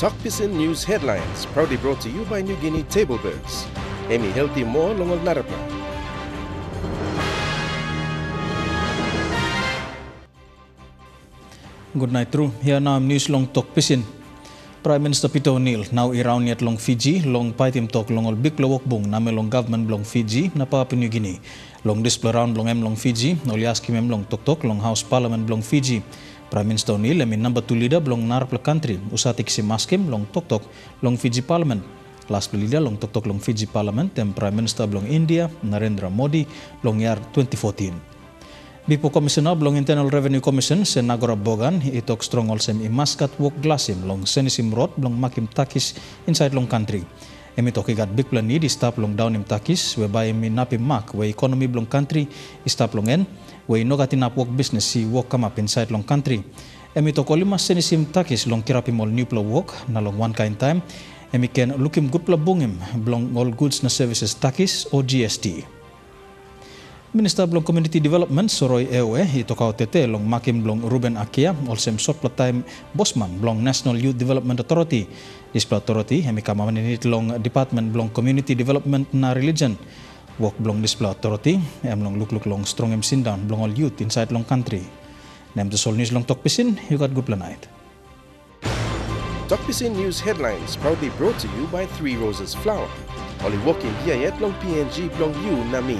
Talk Pisin News Headlines, proudly brought to you by New Guinea Table Birds. Amy Healthy More Longol Narapa. Good night, True. Here now news long talk pisin. Prime Minister Peter O'Neill now around yet long Fiji, long paitim talk long big lowok bung name long government long Fiji na Papua New Guinea. Long display round long em long Fiji, oliaski mem long tok tok long House Parliament long Fiji. Prime Minister O'Neill emi number two leader long narap country usatik si maskim long tok tok long Fiji Parliament. Last leader long tok tok long Fiji Parliament dan Prime Minister long India Narendra Modi long year 2014. Bipo Commissioner belong Internal Revenue Commission sen Nagora Bogan itok strong olsem i maskat wok glasim long senisim road belong makim takis inside long country. Emi toki gat big plan ni di stop long down im takis whereby emi napi mak we economy belong country stop long en we nogati nap work business si work come up inside long country. Emi toko lima senisim takis long kirapi mol new pla work na long one kind time. Emi ken lukim good pla bungim belong all goods na services takis o GST. Minister Blong Community Development Soroy Ewe ito kau tete long makim blong Ruben Akia olsem sort time Bosman blong National Youth Development Authority Display Authority hemi kama maninit long Department blong Community Development na Religion Work blong Display Authority em long look look long strong em sindan blong all youth inside long country Nem the Sol News long talk pisin you got good night. Talk Pisin News Headlines, proudly brought to you by Three Roses Flower. Only walking here yet long PNG belong you na me.